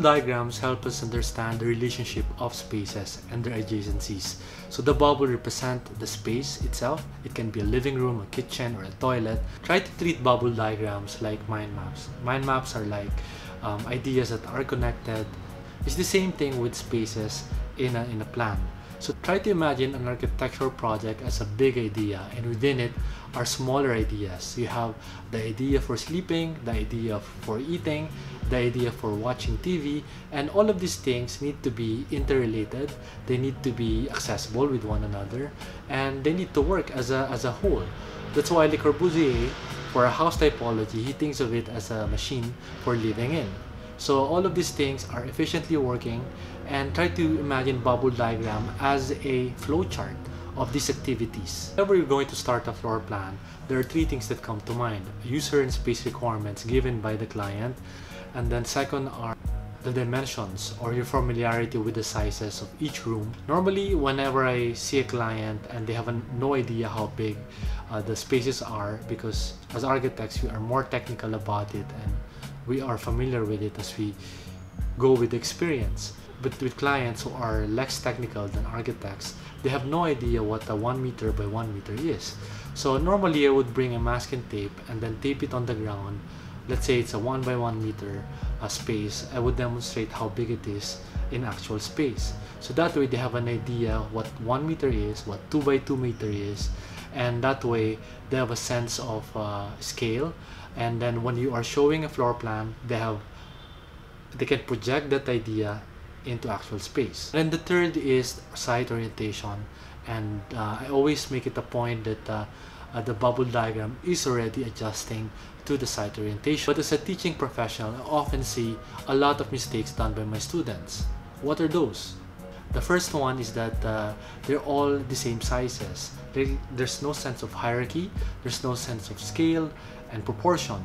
Diagrams help us understand the relationship of spaces and their adjacencies. So the bubble represent the space itself. It can be a living room, a kitchen, or a toilet. Try to treat bubble diagrams like mind maps. Mind maps are like um, ideas that are connected. It's the same thing with spaces in a, in a plan. So try to imagine an architectural project as a big idea and within it are smaller ideas. You have the idea for sleeping, the idea for eating, the idea for watching TV and all of these things need to be interrelated. They need to be accessible with one another and they need to work as a, as a whole. That's why Le Corbusier, for a house typology, he thinks of it as a machine for living in. So all of these things are efficiently working and try to imagine bubble diagram as a flowchart of these activities. Whenever you're going to start a floor plan, there are three things that come to mind. User and space requirements given by the client, and then second are the dimensions or your familiarity with the sizes of each room. Normally, whenever I see a client and they have no idea how big uh, the spaces are, because as architects, we are more technical about it and we are familiar with it as we go with experience. But with clients who are less technical than architects, they have no idea what a 1 meter by 1 meter is. So normally I would bring a masking tape and then tape it on the ground. Let's say it's a 1 by 1 meter uh, space. I would demonstrate how big it is in actual space. So that way they have an idea what 1 meter is, what 2 by 2 meter is, and that way they have a sense of uh, scale and then when you are showing a floor plan they have they can project that idea into actual space and the third is site orientation and uh, I always make it a point that uh, the bubble diagram is already adjusting to the site orientation. But as a teaching professional I often see a lot of mistakes done by my students. What are those the first one is that uh, they're all the same sizes. there's no sense of hierarchy, there's no sense of scale and proportion.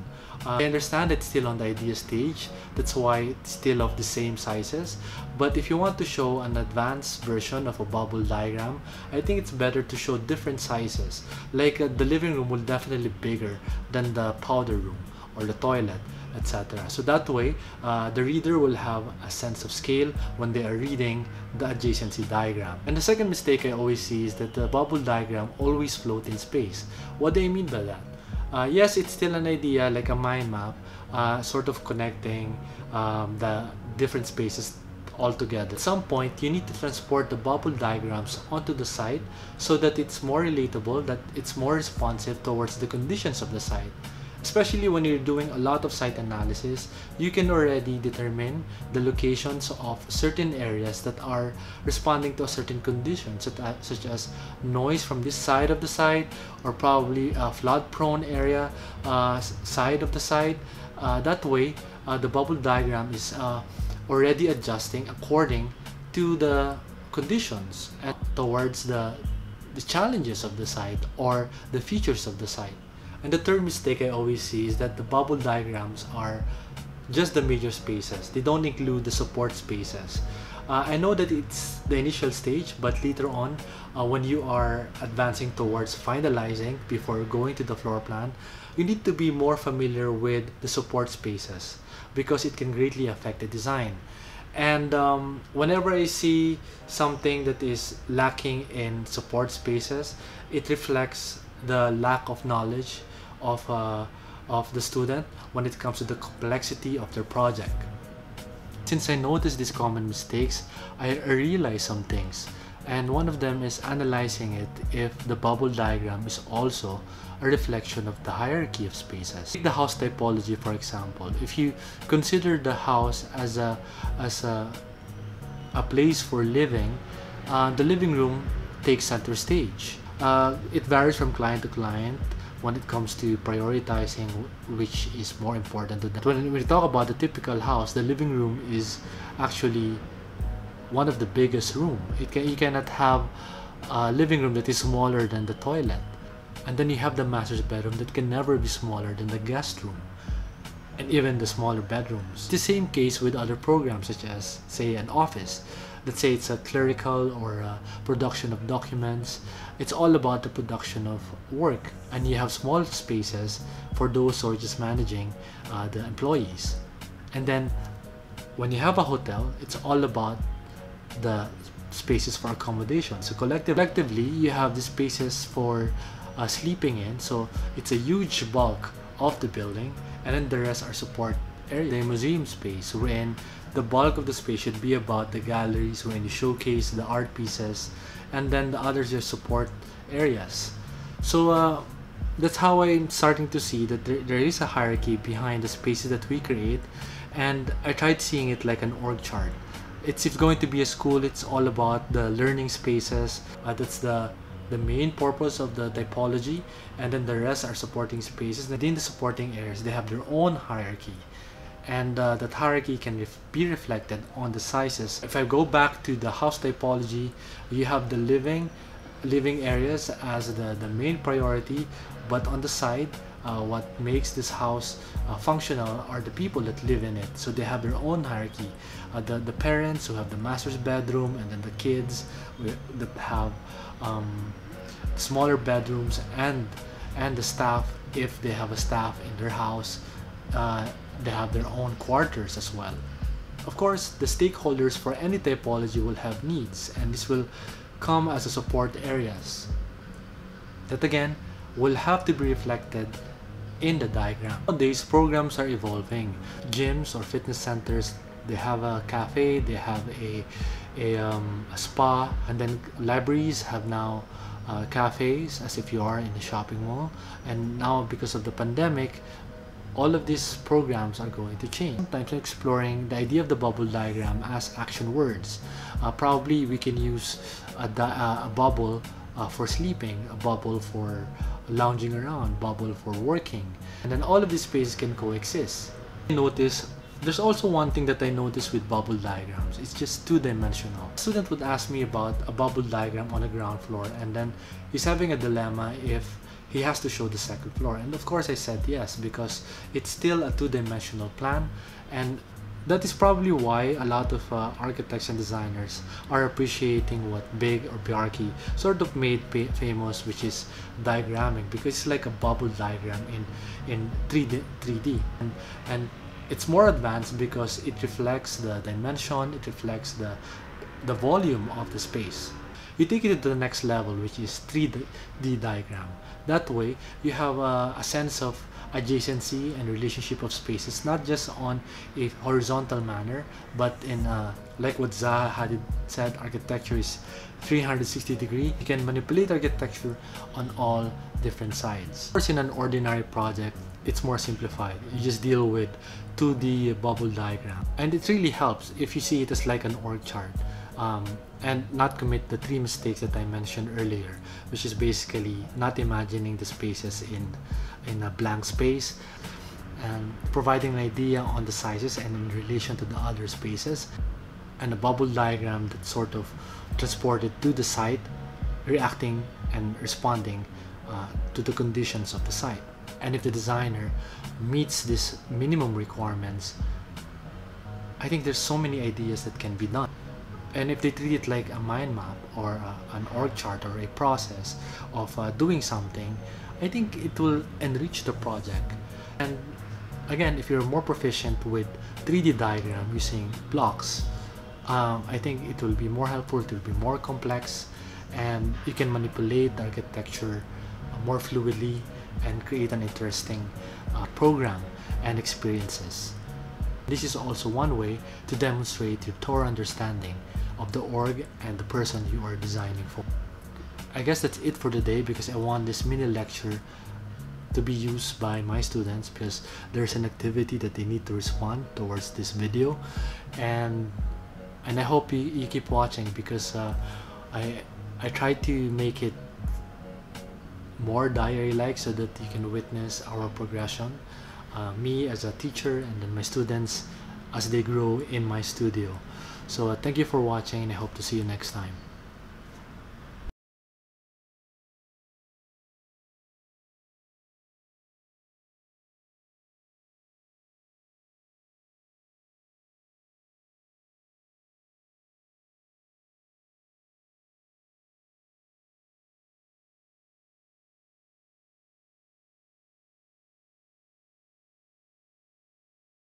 Uh, I understand it's still on the idea stage, that's why it's still of the same sizes. But if you want to show an advanced version of a bubble diagram, I think it's better to show different sizes. Like uh, the living room will definitely bigger than the powder room or the toilet etc. So that way, uh, the reader will have a sense of scale when they are reading the adjacency diagram. And the second mistake I always see is that the bubble diagram always float in space. What do I mean by that? Uh, yes, it's still an idea like a mind map, uh, sort of connecting um, the different spaces all together. At some point, you need to transport the bubble diagrams onto the site so that it's more relatable, that it's more responsive towards the conditions of the site especially when you're doing a lot of site analysis, you can already determine the locations of certain areas that are responding to a certain condition, such as noise from this side of the site, or probably a flood-prone area uh, side of the site. Uh, that way, uh, the bubble diagram is uh, already adjusting according to the conditions and towards the, the challenges of the site or the features of the site. And the third mistake I always see is that the bubble diagrams are just the major spaces. They don't include the support spaces. Uh, I know that it's the initial stage, but later on, uh, when you are advancing towards finalizing before going to the floor plan, you need to be more familiar with the support spaces because it can greatly affect the design. And um, whenever I see something that is lacking in support spaces, it reflects the lack of knowledge of, uh, of the student when it comes to the complexity of their project. Since I noticed these common mistakes, I realized some things and one of them is analyzing it if the bubble diagram is also a reflection of the hierarchy of spaces. Take the house typology for example. If you consider the house as a, as a, a place for living, uh, the living room takes center stage. Uh, it varies from client to client when it comes to prioritizing which is more important to them. When we talk about the typical house, the living room is actually one of the biggest room. Can, you cannot have a living room that is smaller than the toilet. And then you have the master's bedroom that can never be smaller than the guest room and even the smaller bedrooms. The same case with other programs such as say an office let's say it's a clerical or a production of documents it's all about the production of work and you have small spaces for those who are just managing uh, the employees and then when you have a hotel, it's all about the spaces for accommodation. So collective, collectively, you have the spaces for uh, sleeping in. So it's a huge bulk of the building, and then the rest are support area. The museum space, wherein the bulk of the space should be about the galleries, wherein you showcase the art pieces, and then the others are support areas. So uh, that's how I'm starting to see that there, there is a hierarchy behind the spaces that we create, and I tried seeing it like an org chart. It's if going to be a school it's all about the learning spaces uh, that's the the main purpose of the typology and then the rest are supporting spaces. Within the supporting areas they have their own hierarchy and uh, that hierarchy can ref be reflected on the sizes. If i go back to the house typology you have the living living areas as the the main priority but on the side uh, what makes this house uh, functional are the people that live in it. So they have their own hierarchy. Uh, the, the parents who have the master's bedroom and then the kids that have um, smaller bedrooms and and the staff if they have a staff in their house uh, they have their own quarters as well of course the stakeholders for any typology will have needs and this will come as a support areas that again will have to be reflected in the diagram. Nowadays, programs are evolving. Gyms or fitness centers, they have a cafe, they have a, a, um, a spa, and then libraries have now uh, cafes as if you are in a shopping mall. And now, because of the pandemic, all of these programs are going to change. Sometimes exploring the idea of the bubble diagram as action words. Uh, probably we can use a, uh, a bubble uh, for sleeping, a bubble for lounging around, bubble for working. And then all of these spaces can coexist. I notice there's also one thing that I noticed with bubble diagrams. It's just two-dimensional. A student would ask me about a bubble diagram on the ground floor and then he's having a dilemma if he has to show the second floor. And of course I said yes because it's still a two-dimensional plan and that is probably why a lot of uh, architects and designers are appreciating what Big or Bjarke sort of made famous, which is diagramming, because it's like a bubble diagram in in 3D, 3D, and and it's more advanced because it reflects the dimension, it reflects the the volume of the space. You take it to the next level, which is 3D diagram. That way, you have a, a sense of adjacency and relationship of spaces not just on a horizontal manner but in uh, like what Zaha Hadid said architecture is 360 degree. You can manipulate architecture on all different sides. Of course in an ordinary project it's more simplified. You just deal with 2d bubble diagram. And it really helps if you see it as like an org chart um, and not commit the three mistakes that I mentioned earlier, which is basically not imagining the spaces in, in a blank space and providing an idea on the sizes and in relation to the other spaces and a bubble diagram that sort of transported to the site reacting and responding uh, to the conditions of the site. And if the designer meets these minimum requirements I think there's so many ideas that can be done and if they treat it like a mind map or uh, an org chart or a process of uh, doing something i think it will enrich the project. And again if you're more proficient with 3d diagram using blocks um, i think it will be more helpful it will be more complex and you can manipulate the architecture more fluidly and create an interesting uh, program and experiences. This is also one way to demonstrate your Torah understanding of the org and the person you are designing for. I guess that's it for today because I want this mini lecture to be used by my students because there's an activity that they need to respond towards this video and and I hope you, you keep watching because uh, I I try to make it more diary like so that you can witness our progression uh, me as a teacher and then my students as they grow in my studio so uh, thank you for watching. And I hope to see you next time